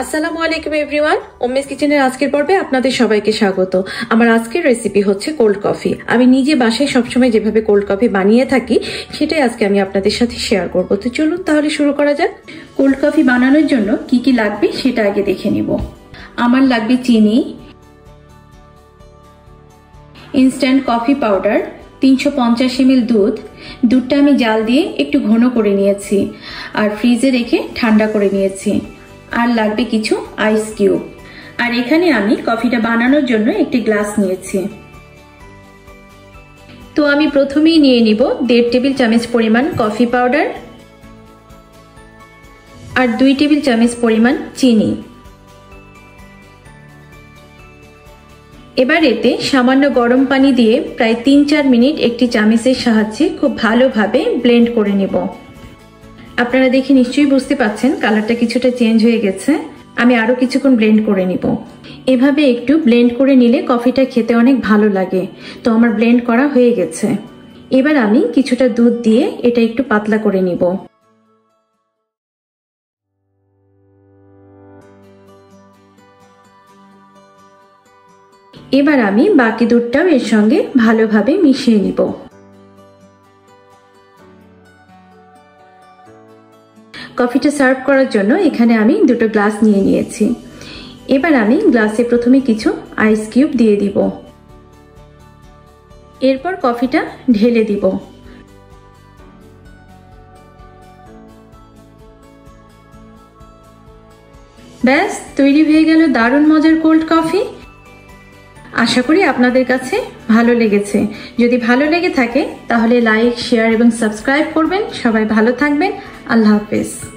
আসসালামু আলাইকুম এভরিওয়ান ওমেস কিচেনের আজকের পর্বে আপনাদের সবাইকে স্বাগত। আমার আজকের রেসিপি হচ্ছে কোল্ড কফি আমি নিজে বাসায় সবসময় যেভাবে কোল্ড কফি বানিয়ে থাকি, সেটাই আজকে আমি আপনাদের সাথে শেয়ার করব। তো চলুন তাহলে শুরু করা যাক। কোল্ড কফি বানানোর জন্য কি কি লাগবে সেটা আগে দেখে নিব। আমার লাগবে চিনি ইনস্ট্যান্ট কফি পাউডার তিনশো পঞ্চাশ এম দুধ, দুধটা আমি জাল দিয়ে একটু ঘন করে নিয়েছি, আর ফ্রিজে রেখে ঠান্ডা করে নিয়েছি। আর লাগবে কিছু আইস কিউব আর এখানে আমি কফিটা বানানোর জন্য একটি গ্লাস নিয়েছি। তো আমি প্রথমেই নিয়ে নিব দেড় টেবিল চামচ পরিমাণ কফি পাউডার আর দুই টেবিল চামচ পরিমাণ চিনি। এবার এতে সামান্য গরম পানি দিয়ে প্রায় তিন চার মিনিট একটি চামিচের সাহায্যে খুব ভালোভাবে ব্লেন্ড করে নেব। আপনারা দেখে নিশ্চয়ই বুঝতে পাচ্ছেন কালারটা কিছুটা চেঞ্জ হয়ে গেছে। আমি আরও কিছুক্ষণ ব্লেন্ড করে নিব। এভাবে একটু ব্লেন্ড করে নিলে কফিটা খেতে অনেক ভালো লাগে। তো আমার ব্লেন্ড করা হয়ে গেছে। এবার আমি কিছুটা দুধ দিয়ে এটা একটু পাতলা করে নিব। এবার আমি বাকি দুধটাও এর সঙ্গে ভালোভাবে মিশিয়ে নিব। কফিটা সার্ভ করার জন্য এখানে আমি দুটো গ্লাস নিয়ে নিয়েছি। এবার আমি গ্লাসে প্রথমে কিছু আইস কিউব দিয়ে দিব। এরপর কফিটা ঢেলে দিব। ব্যাস, তৈরি হয়ে গেল দারুণ মজার কোল্ড কফি। আশা করি আপনাদের কাছে ভালো লেগেছে। যদি ভালো লেগে থাকে, তাহলে লাইক শেয়ার এবং সাবস্ক্রাইব করবেন। সবাই ভালো থাকবেন। আল্লাহ হাফেজ।